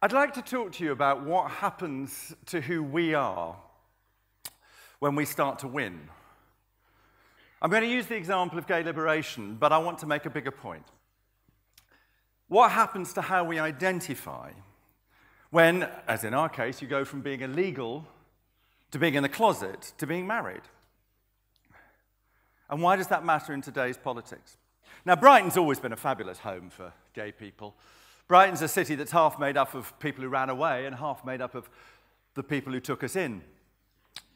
I'd like to talk to you about what happens to who we are when we start to win. I'm going to use the example of gay liberation, but I want to make a bigger point. What happens to how we identify when, as in our case, you go from being illegal to being in the closet to being married? And why does that matter in today's politics? Now, Brighton's always been a fabulous home for gay people. Brighton's a city that's half made up of people who ran away and half made up of the people who took us in.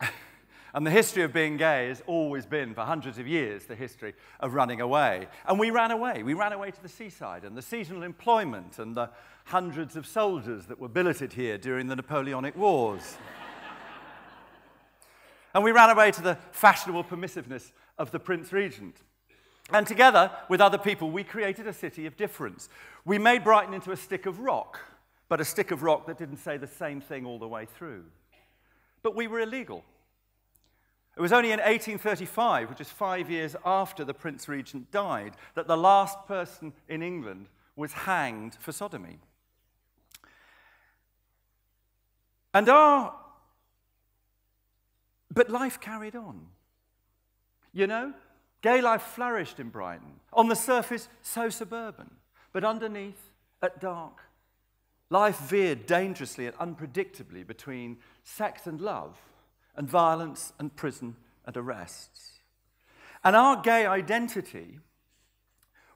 and the history of being gay has always been, for hundreds of years, the history of running away. And we ran away. We ran away to the seaside and the seasonal employment and the hundreds of soldiers that were billeted here during the Napoleonic Wars. and we ran away to the fashionable permissiveness of the Prince Regent. And together with other people, we created a city of difference. We made Brighton into a stick of rock, but a stick of rock that didn't say the same thing all the way through. But we were illegal. It was only in 1835, which is five years after the Prince Regent died, that the last person in England was hanged for sodomy. And our. But life carried on. You know, gay life flourished in Brighton. On the surface, so suburban. But underneath, at dark, life veered dangerously and unpredictably between sex and love, and violence and prison and arrests. And our gay identity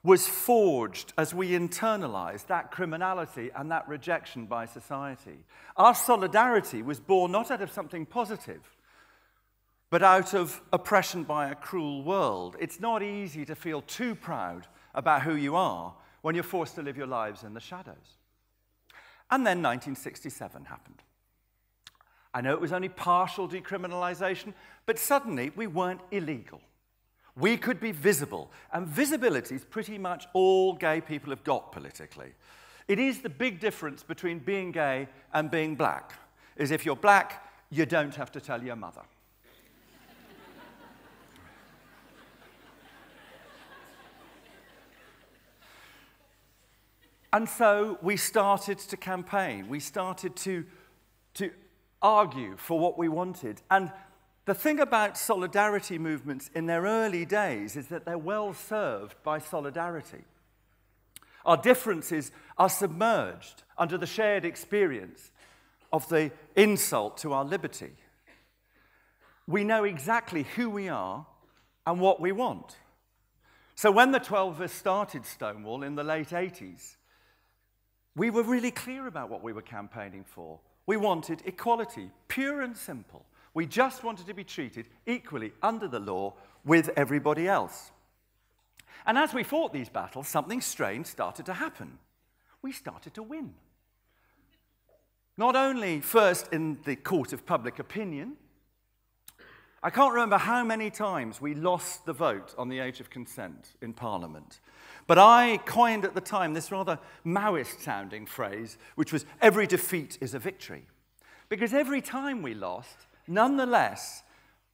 was forged as we internalized that criminality and that rejection by society. Our solidarity was born not out of something positive, but out of oppression by a cruel world. It's not easy to feel too proud about who you are when you're forced to live your lives in the shadows. And then 1967 happened. I know it was only partial decriminalization, but suddenly we weren't illegal. We could be visible, and visibility is pretty much all gay people have got politically. It is the big difference between being gay and being black, is if you're black, you don't have to tell your mother. And so we started to campaign. We started to, to argue for what we wanted. And the thing about solidarity movements in their early days is that they're well served by solidarity. Our differences are submerged under the shared experience of the insult to our liberty. We know exactly who we are and what we want. So when the 12 of us started Stonewall in the late 80s, we were really clear about what we were campaigning for. We wanted equality, pure and simple. We just wanted to be treated equally under the law with everybody else. And as we fought these battles, something strange started to happen. We started to win. Not only first in the court of public opinion, I can't remember how many times we lost the vote on the age of consent in Parliament. But I coined at the time this rather Maoist sounding phrase, which was every defeat is a victory. Because every time we lost, nonetheless,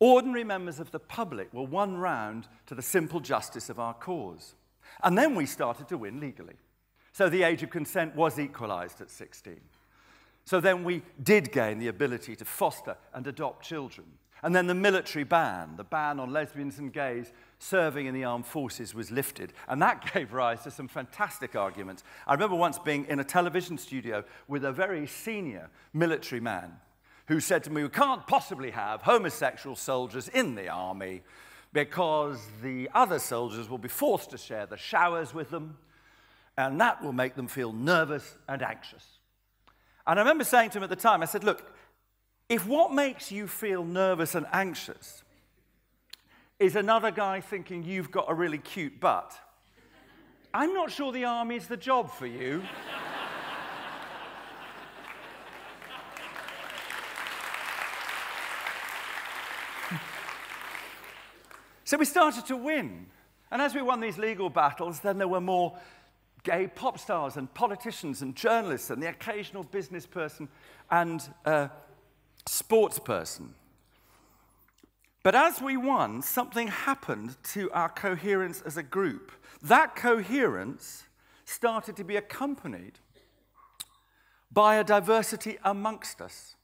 ordinary members of the public were won round to the simple justice of our cause. And then we started to win legally. So the age of consent was equalized at 16. So then we did gain the ability to foster and adopt children. And then the military ban, the ban on lesbians and gays serving in the armed forces was lifted. And that gave rise to some fantastic arguments. I remember once being in a television studio with a very senior military man who said to me, We can't possibly have homosexual soldiers in the army because the other soldiers will be forced to share the showers with them, and that will make them feel nervous and anxious. And I remember saying to him at the time, I said, Look, if what makes you feel nervous and anxious is another guy thinking you've got a really cute butt, I'm not sure the army is the job for you. so we started to win. And as we won these legal battles, then there were more gay pop stars and politicians and journalists and the occasional business person and uh, sports person. But as we won, something happened to our coherence as a group. That coherence started to be accompanied by a diversity amongst us.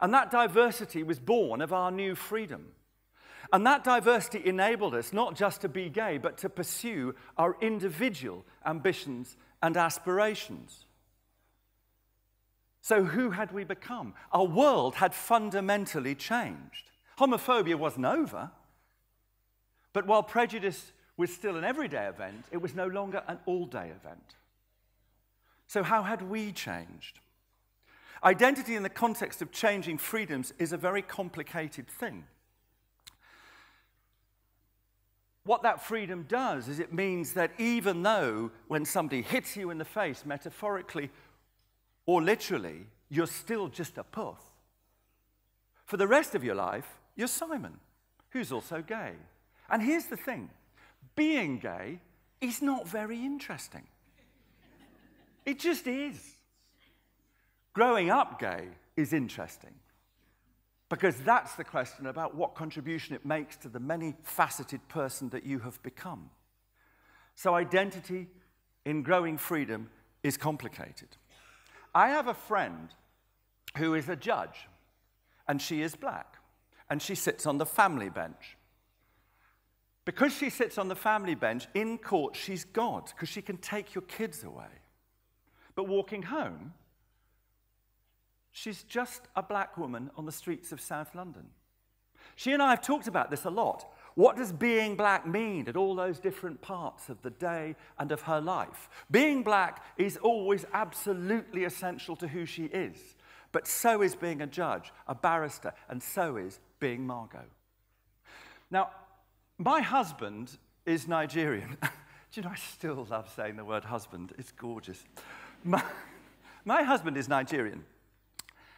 And that diversity was born of our new freedom. And that diversity enabled us not just to be gay, but to pursue our individual ambitions and aspirations. So, who had we become? Our world had fundamentally changed. Homophobia wasn't over, but while prejudice was still an everyday event, it was no longer an all day event. So, how had we changed? Identity in the context of changing freedoms is a very complicated thing. What that freedom does is it means that even though when somebody hits you in the face, metaphorically or literally, you're still just a puff. For the rest of your life, you're Simon, who's also gay. And here's the thing being gay is not very interesting. It just is. Growing up gay is interesting because that's the question about what contribution it makes to the many faceted person that you have become. So, identity in growing freedom is complicated. I have a friend who is a judge, and she is black, and she sits on the family bench. Because she sits on the family bench in court, she's God, because she can take your kids away. But walking home, She's just a black woman on the streets of South London. She and I have talked about this a lot. What does being black mean at all those different parts of the day and of her life? Being black is always absolutely essential to who she is, but so is being a judge, a barrister, and so is being Margot. Now, my husband is Nigerian. Do you know, I still love saying the word husband, it's gorgeous. My, my husband is Nigerian.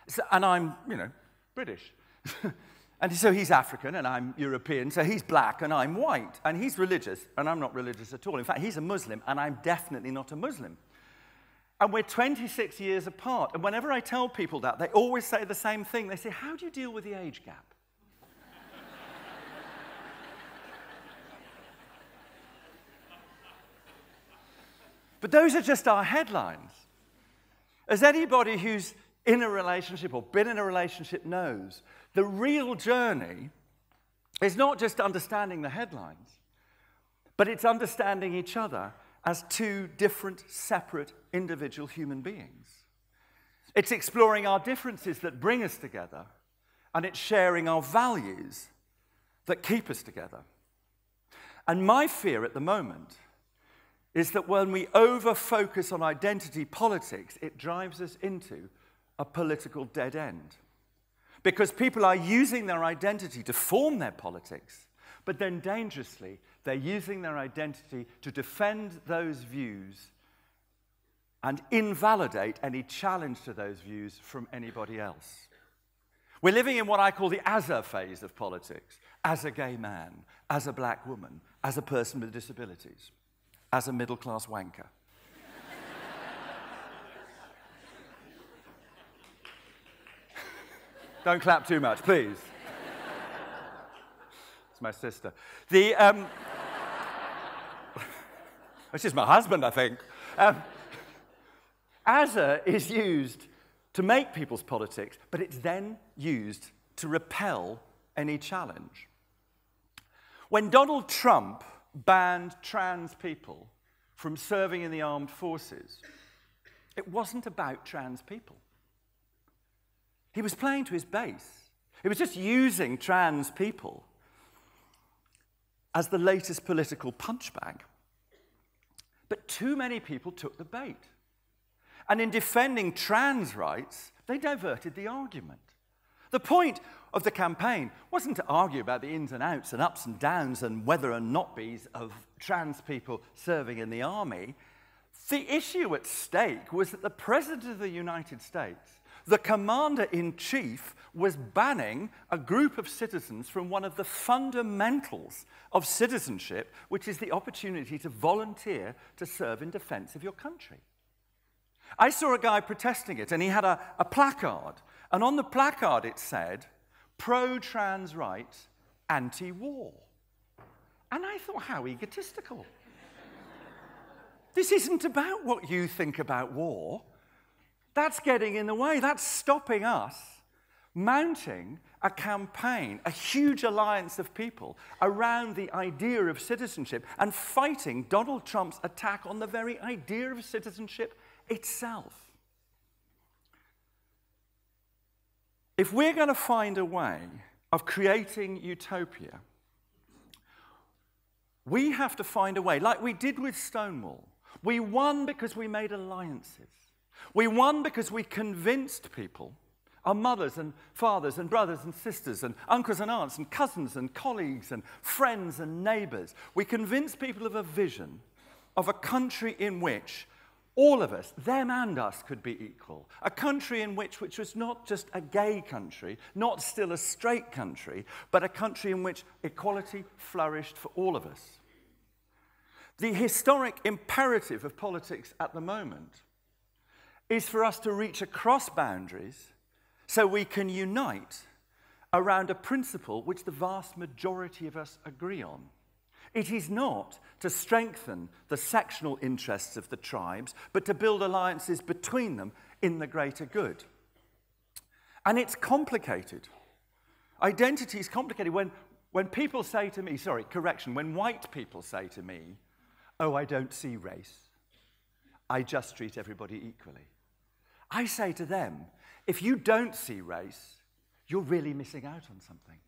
So, and I'm, you know, British. and so he's African and I'm European, so he's black and I'm white. And he's religious and I'm not religious at all. In fact, he's a Muslim and I'm definitely not a Muslim. And we're 26 years apart. And whenever I tell people that, they always say the same thing. They say, How do you deal with the age gap? but those are just our headlines. As anybody who's in a relationship or been in a relationship knows the real journey is not just understanding the headlines, but it's understanding each other as two different, separate, individual human beings. It's exploring our differences that bring us together, and it's sharing our values that keep us together. And my fear at the moment is that when we over focus on identity politics, it drives us into a political dead end. Because people are using their identity to form their politics, but then dangerously, they're using their identity to defend those views and invalidate any challenge to those views from anybody else. We're living in what I call the as a phase of politics as a gay man, as a black woman, as a person with disabilities, as a middle class wanker. Don't clap too much, please. it's my sister. The, um, which is my husband, I think. Um, is used to make people's politics, but it's then used to repel any challenge. When Donald Trump banned trans people from serving in the armed forces, it wasn't about trans people. He was playing to his base. He was just using trans people as the latest political punchbag. But too many people took the bait. And in defending trans rights, they diverted the argument. The point of the campaign wasn't to argue about the ins and outs and ups and downs and whether or not be's of trans people serving in the army. The issue at stake was that the President of the United States the commander in chief was banning a group of citizens from one of the fundamentals of citizenship, which is the opportunity to volunteer to serve in defense of your country. I saw a guy protesting it, and he had a, a placard. And on the placard, it said, pro trans rights, anti war. And I thought, how egotistical. this isn't about what you think about war. That's getting in the way. That's stopping us mounting a campaign, a huge alliance of people around the idea of citizenship and fighting Donald Trump's attack on the very idea of citizenship itself. If we're going to find a way of creating utopia, we have to find a way, like we did with Stonewall. We won because we made alliances. We won because we convinced people, our mothers and fathers and brothers and sisters and uncles and aunts and cousins and colleagues and friends and neighbors. We convinced people of a vision of a country in which all of us, them and us, could be equal. A country in which, which was not just a gay country, not still a straight country, but a country in which equality flourished for all of us. The historic imperative of politics at the moment is for us to reach across boundaries so we can unite around a principle which the vast majority of us agree on. It is not to strengthen the sectional interests of the tribes, but to build alliances between them in the greater good. And it's complicated. Identity is complicated. When, when people say to me, sorry, correction, when white people say to me, oh, I don't see race, I just treat everybody equally. I say to them, if you don't see race, you're really missing out on something.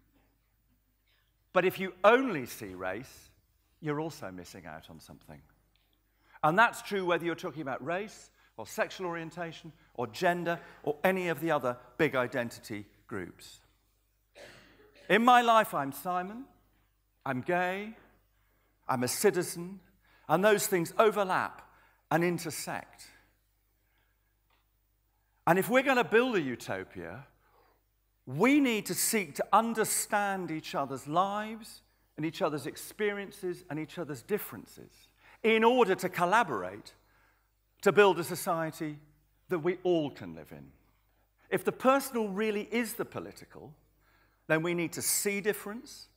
But if you only see race, you're also missing out on something. And that's true whether you're talking about race or sexual orientation or gender or any of the other big identity groups. In my life, I'm Simon, I'm gay, I'm a citizen, and those things overlap and intersect. And if we're going to build a utopia, we need to seek to understand each other's lives and each other's experiences and each other's differences in order to collaborate to build a society that we all can live in. If the personal really is the political, then we need to see difference,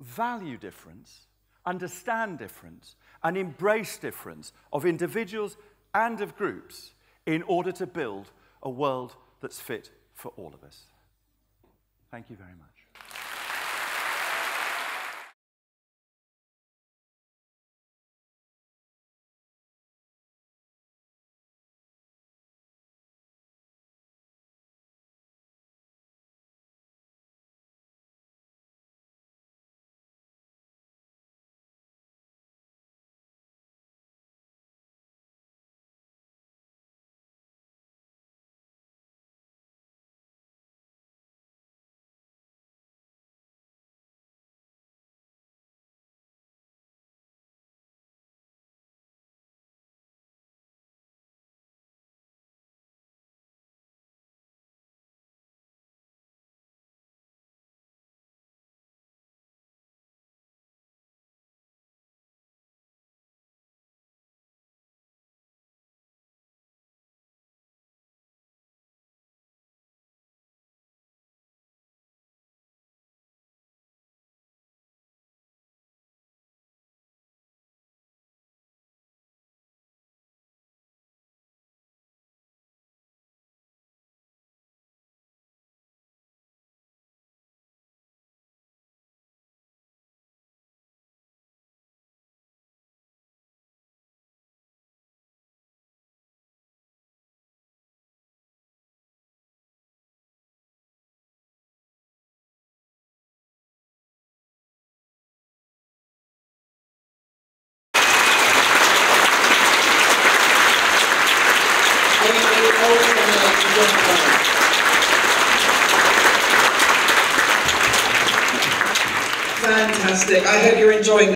value difference, understand difference, and embrace difference of individuals and of groups in order to build a world that's fit for all of us. Thank you very much. Fantastic. I hope you're enjoying